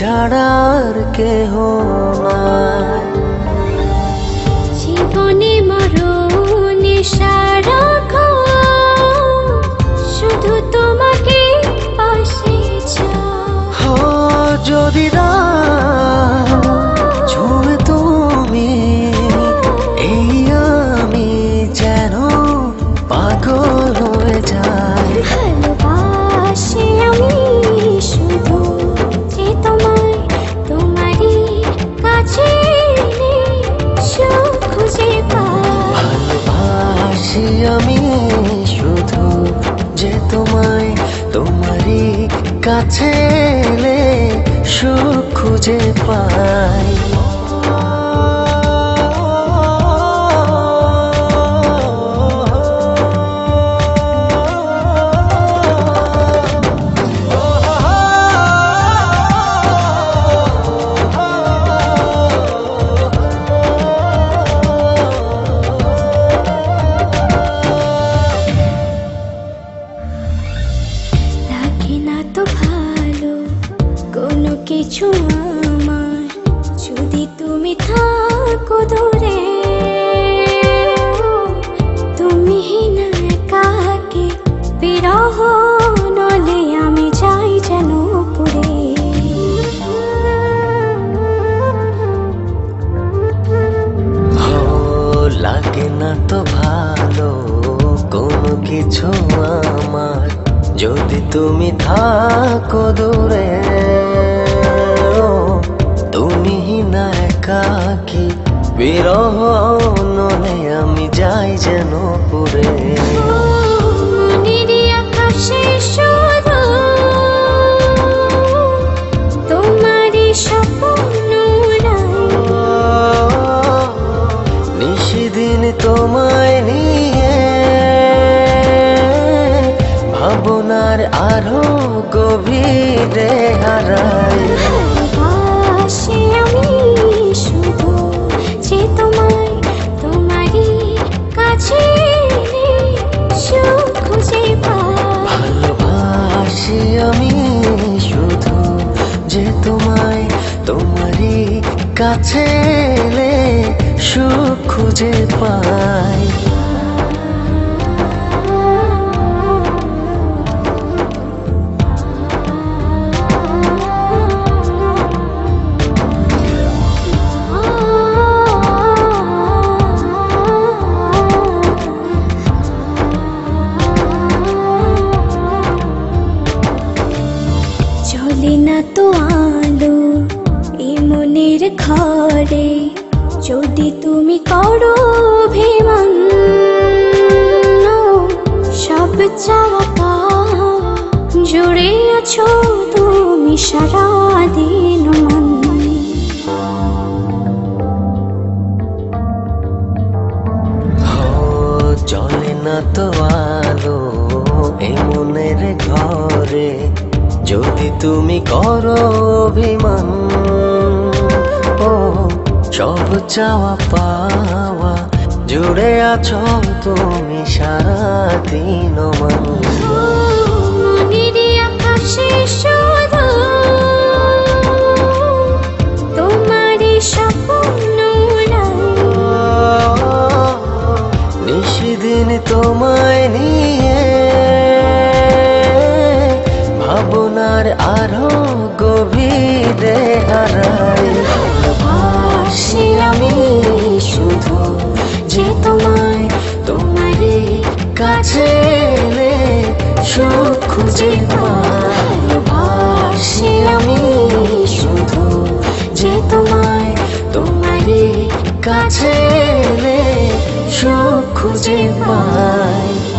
ছাড়ার কেহ নাই। জীবনে মরণে সারাক্ষণ তোমারই কাছে এলে সুখ খুঁজে পাই। তুমি না একাকে বিরহ নলে, আমি যাই যেন পুরে না তো ভালো, কোনো কিছু আমার। যদি তুমি থাকো দূরে, তুমি না একাকি। বিরহ নলে আমি যাই যেন পুরে মনেরই আকাশে শুধু তোমারই স্বপ্ন নিশিদিন তোমায় নিয়ে ভাবনার আরও গভীরে হারাই। কাছে সুখ খুঁজে পাই। যদি তুমি করো অভিমান, সব চাওয়া জুড়ে আছো তুমি সারা দিন মন। ও চলে না তো আলো এ ঘরে। যদি তুমি করো অভিমান সব চাওয়া পাওয়া জুড়ে আছো তুমি সারা দিন মানুষ মনেরই আকাশে শুধু তোমারই স্বপ্ন নিশিদিন তোমায় নিয়ে ভাবনার আরও গভীরে হারাই। কাছে এলে সুখ খুঁজে ভালোবাসি আমি শুধু যে তোমায়, তোমারই কাছে এলে সুখ খুঁজে পাই।